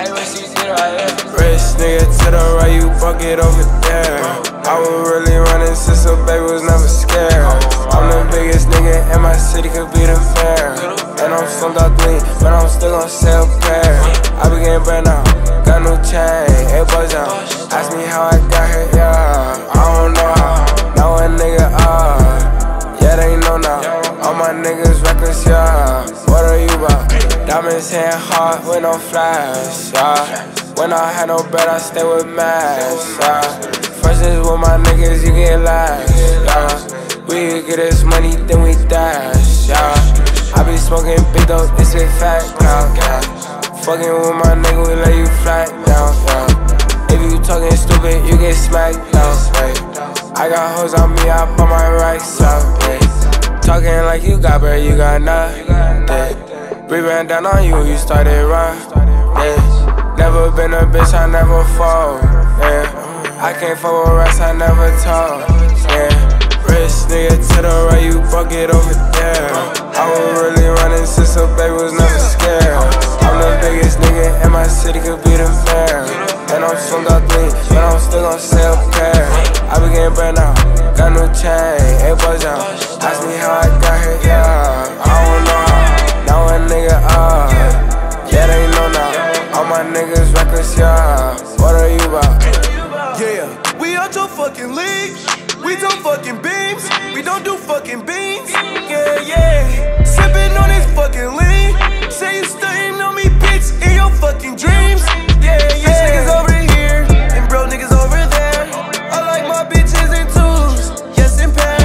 Race nigga to the right, you fuck it over there. I was really running since a baby was never scared. I'm the biggest nigga in my city, could be the fair. And I'm slumped out clean, but I'm still gon' say a prayer. I be getting brand out, got no chain, it buzz out. Ask me how I got here, Diamonds hitting hard with no flash, yeah. When I had no bread, I stay with mass, yeah. First is with my niggas, you get last, yeah. Uh. We get this money, then we dash, yeah. I be smoking big dope, it's a fact yeah. Fucking with my nigga, we let you flat down, yeah. If you talking stupid, you get smacked down, yeah. I got hoes on me, I put my racks out, yeah. Talking like you got bread, you got nothing. We ran down on you, you started run, yeah. Never been a bitch, I never fall. Yeah. I can't fuck with rats, I never talk. Yeah. Rich nigga to the right, you bucket over there. I was really running since a baby was never scared. I'm the biggest nigga in my city, could be the don't do fucking beans. Yeah, yeah. Sipping on this fucking lean. Say you stunting on me, bitch, in your fucking dreams. Yeah, yeah. Rich niggas over here and bro niggas over there. I like my bitches in twos, yes in pairs.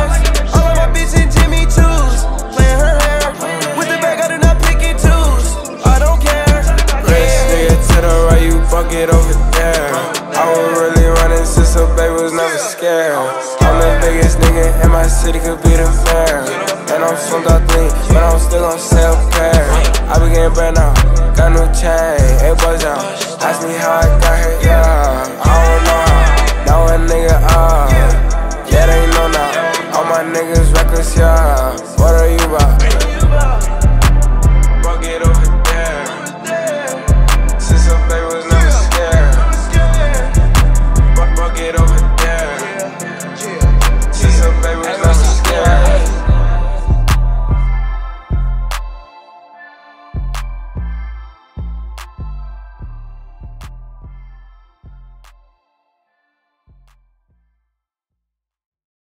I like my bitch in Jimmy Choo's, playing her hair. With the bag, I do not pick and choose. I don't care. Rich nigga to the right, you bucket over there. I was really running since a baby was never scared. I'm the biggest nigga in my city, could be the mayor. And I'm from Dublin, but I'm still on self care. I be getting brand now, got new chain, eight boys out. Ask me how I got here, yeah. I don't know how. Now a nigga up, yeah, they know now. All my niggas reckless, yeah. What are you about?